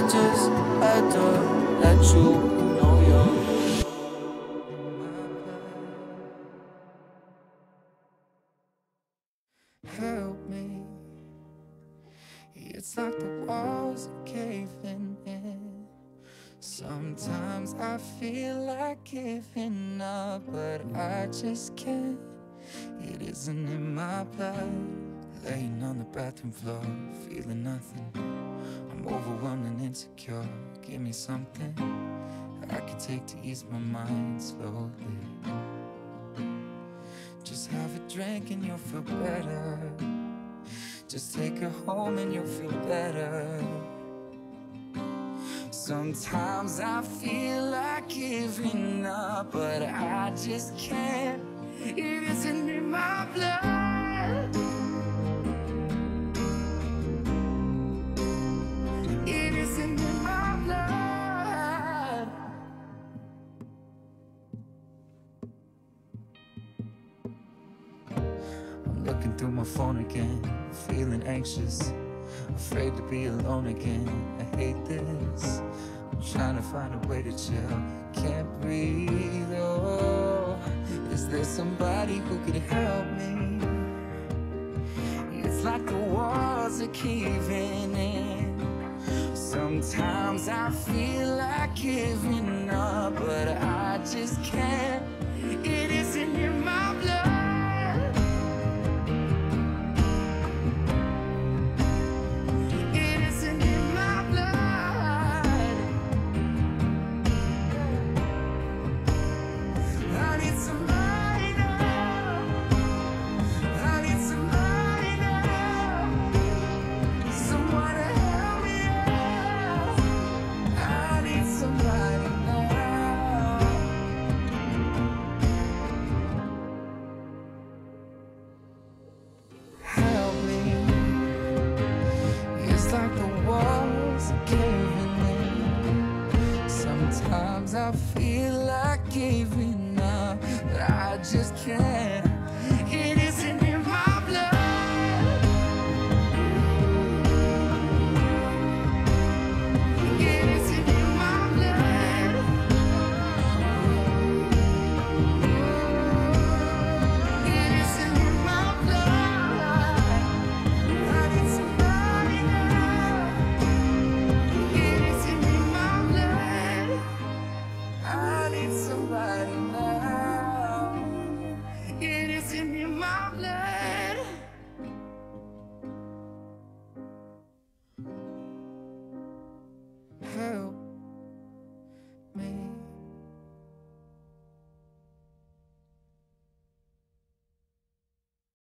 just had to let you know you're Help me. It's like the walls are caving in. Sometimes I feel like giving up, but I just can't. It isn't in my blood. Bathroom floor, feeling nothing. I'm overwhelmed and insecure. Give me something I can take to ease my mind slowly. Just have a drink and you'll feel better. Just take her home and you'll feel better. Sometimes I feel like giving up, but I just can't. It isn't in my blood. Looking through my phone again, feeling anxious, afraid to be alone again. I hate this. I'm trying to find a way to chill, can't breathe. Oh, is there somebody who could help me? It's like the walls are caving in. Sometimes I feel like giving up, but I just can't. I feel like giving up, but I just can't. It isn't